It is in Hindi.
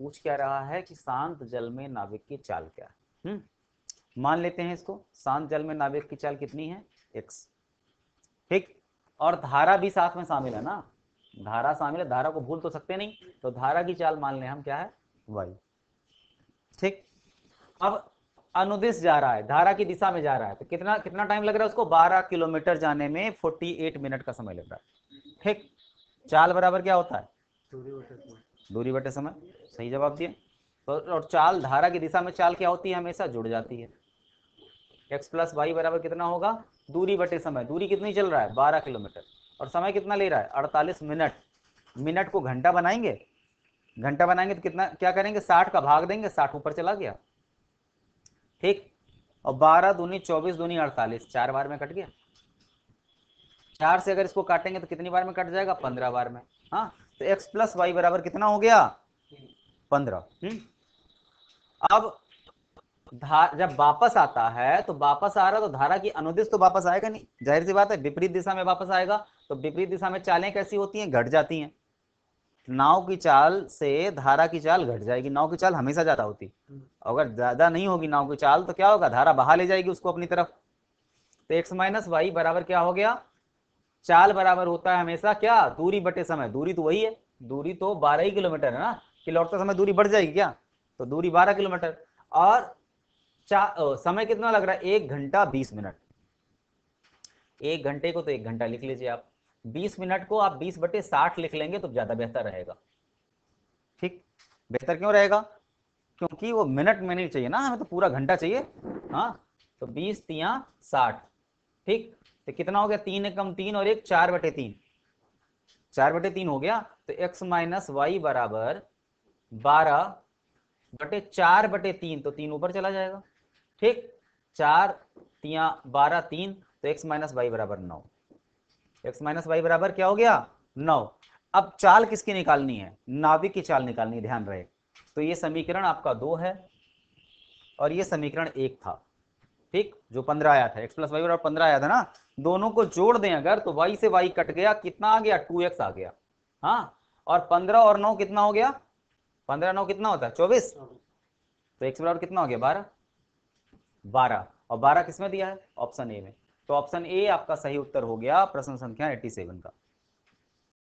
पूछ क्या रहा है कि शांत जल में नाविक की चाल क्या है? हम्म मान लेते हैं इसको। शांत जल में नाविक की चाल कितनी है? एक्स ठीक? और धारा भी साथ में शामिल है ना? धारा शामिल है। धारा को भूल तो सकते नहीं। तो धारा की चाल मान लें हम क्या है? वाई ठीक? अब अनुदिश जा रहा है। धारा की दिशा में जा रहा है। तो कितना कितना टाइम लग रहा है उसको? 12 किलोमीटर जाने में 48 मिनट का समय लग रहा है। ठीक? चाल बराबर क्या होता है? दूरी बटे समय। सही जवाब तो और चाल, धारा की दिशा में चाल क्या होती है? हमेशा जुड़ जाती है। एक्स प्लस वाई बराबर कितना होगा? दूरी बटे समय। दूरी कितनी चल रहा है? बारह किलोमीटर। और समय कितना ले रहा है? अड़तालीस मिनट। मिनट को घंटा बनाएँगे? घंटा बनाएँगे तो कितना, क्या करेंगे? साठ का भाग देंगे। साठ ऊपर चला गया। ठीक? और बारह दूनी चौबीस दूनी अड़तालीस। चार बार में कट गया। चार से अगर इसको काटेंगे तो कितनी बार में कट जाएगा? पंद्रह बार में। हाँ? तो एक्स प्लस वाई बराबर कितना हो गया? पंद्रह। हम्म? अब धार जब वापस आता है तो वापस आ रहा तो धारा की अनुदिश तो वापस आएगा नहीं। ज़ाहिर सी बात है विपरीत दिशा में वापस आएगा तो विपरीत दिशा में चालें कैसी होती हैं? घट जाती हैं। नाव की चाल से धारा की चाल घट जाएगी। नाव की चाल हमेशा ज़्यादा होती। अगर ज़्यादा नहीं होगी नाव की चाल तो क्या होगा? धारा बहा ले जाएगी उसको अपनी तरफ़। तो एक्स माइनस वाई बराबर क्या हो गया? चाल बराबर होता है हमेशा क्या? दूरी बटे समय। दूरी तो वही है। दूरी तो बारह ही किलोमीटर है ना। कि समय दूरी बढ़ जाएगी क्या? तो दूरी बारह किलोमीटर। और समय कितना लग रहा है? एक घंटा बीस मिनट। एक घंटे को तो एक घंटा लिख लीजिए आप। बीस मिनट को आप बीस बटे साठ लिख लेंगे तो ज़्यादा बेहतर रहेगा। ठीक? बेहतर क्यों रहेगा? क्योंकि वो मिनट में नहीं चाहिए ना, हमें तो पूरा घंटा चाहिए। हाँ तो बीस तिया साठ। ठीक? तो कितना हो गया? तीन एकम तीन और एक चार बटे तीन। चार बटे तीन हो गया। तो एक्स माइनस वाई बराबर बारह बटे चार बटे तीन तो तीन ऊपर चला जाएगा। ठीक, चार तिया बारह तीन तो एक्स माइनस वाई बराबर नौ। एक्स माइनस वाई बराबर क्या हो गया? नौ। अब चाल किसकी निकालनी है? नाविक की चाल निकालनी है, ध्यान रहे। तो ये समीकरण आपका दो है, और ये समीकरण एक था। ठीक, जो पंद्रह आया था एक्स प्लस वाई बराबर पंद्रह आया था ना, दोनों को जोड़ दें अगर तो वाई से वाई कट गया, कितना आ गया? टू एक्स आ गया। हाँ और पंद्रह और नौ कितना हो गया? पंद्रह नौ कितना होता है? चौबीस? तो एक्स बराबर कितना हो गया? बारह? बारह। और बारह किसमें दिया है? ऑप्शन ए में। तो ऑप्शन ए आपका सही उत्तर हो गया प्रश्न संख्या 87 का।